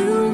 to